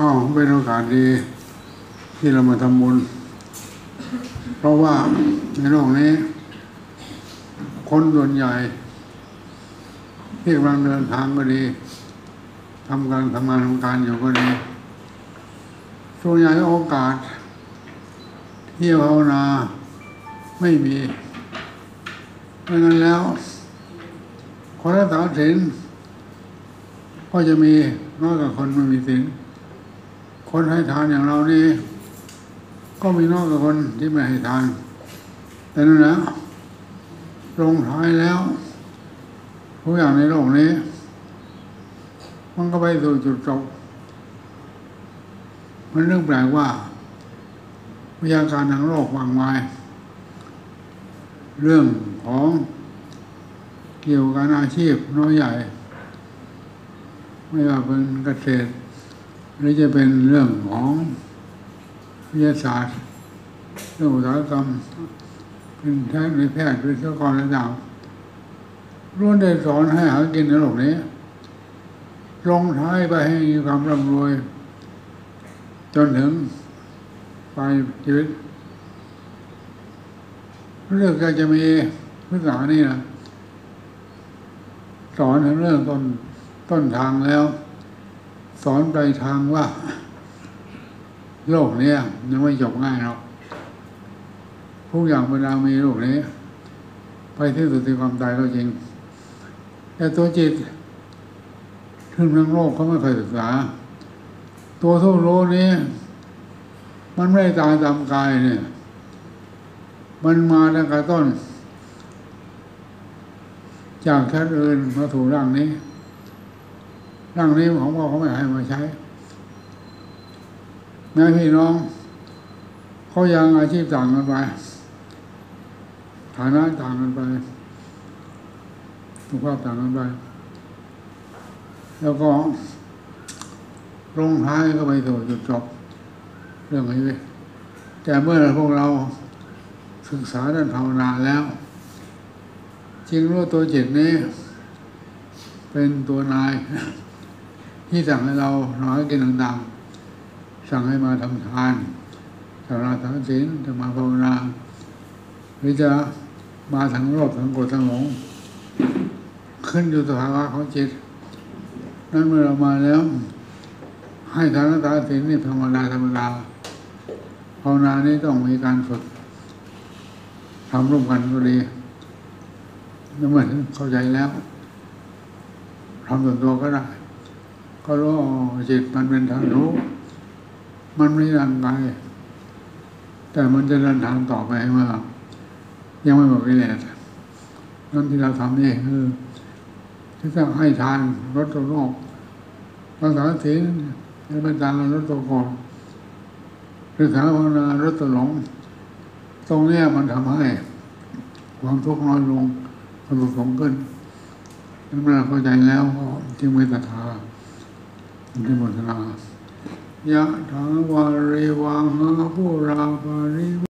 ก็เป็นโอกาสดีที่เรามาทำบุญ เพราะว่าในโลกนี้ คนส่วนใหญ่ ที่กำลังเดินทางก็ดีทำการทำงานทำการอยู่ก็ดีส่วนใหญ่โอกาส ที่ภาวนาไม่มีเพราะนั้นแล้วคนรักษาศีลก็จะมีน้อยกว่าคนไม่มีศีล คนให้ทานอย่างเรานี่ ก็มีน้อยกว่าคนที่ไม่ให้ทานแต่นั่นแหละลงท้ายแล้วทุกอย่างในโลกนี้ มันก็ไปสู่จุดจบมันเรื่องแปลกว่าวิทยาการทางโลกวางไม้เรื่องของเกี่ยวกับอาชีพน้อยใหญ่ ไม่ว่าเป็นเกษตร หรือจะเป็นเรื่องของวิทยาศาสตร์ เรื่องอุตสาหกรรม เป็นแพทย์ในแพทย์วิศวกรระดับล้วนได้สอนให้หากินในโลกนี้ลงท้ายไปให้มีความร่ำรวย จนถึงไปชีวิตเรื่องการจะมีพุทธศาสนานี่นะสอนถึงเรื่องต้นต้นทางแล้ว สอนปทางว่า โลกนี้ยังไม่จบง่ายหรอกทุกอย่างเวลามีโลกนี้ ไปที่สุดที่ความตายก็จริง แต่ตัวจิตทึ่งทั้งโลกเขาไม่เคยศึกษา ตัวทุกโลนี้ มันไม่ตายตามกายเนี่ย มันมาตั้งแต่ต้น จากแค่อื่นมาถูร่างนี้ ร่างนี้ของพ่อเขาไม่ให้มาใช้แม่พี่น้องเขายังอาชีพต่างกันไปฐานะต่างกันไปสุขภาพต่างกันไป แล้วก็ลงท้ายก็ไปสู่จุดจบเรื่องนี้แต่เมื่อพวกเราศึกษาด้านภาวนาแล้ว จริงรู้ตัวจิตนี้ เป็นตัวนาย ที่สั่งให้เราหากินต่างๆ สั่งให้มาทำทานสาราสังศีลจะมาภาวนาหรือจะมาทางโลภทางโกรธทางหลงขึ้นอยู่สภาวะของจิต นั้นเมื่อเรามาแล้ว ให้ทานรักษาศีลนี่ธรรมดาธรรมดาภาวนานี้ต้องมีการฝึกทำร่วมกันก็ดีแล้วเมื่อเข้าใจแล้วทำส่วนตัวก็ได้ ก็รู้จิตมันเป็นทางรู้ มันไม่ร่างกายแต่มันจะเดินทางต่อไปเมื่อยังไม่หมดกิเลสนั่นที่เราทำนี่คือที่จะให้ทานลดตัวโลกรักษาศีลให้เป็นการลดตัวโกรธศึกษาภาวนาลดตัวหลง ตรงนี้มันทำให้ ความทุกข์น้อยลงความสุขสมขึ้นเมื่อเข้าใจแล้วก็จึงไม่ศรัทธา จึงหมดศรัทธายะถาวาริวังหาผู้ราภาริ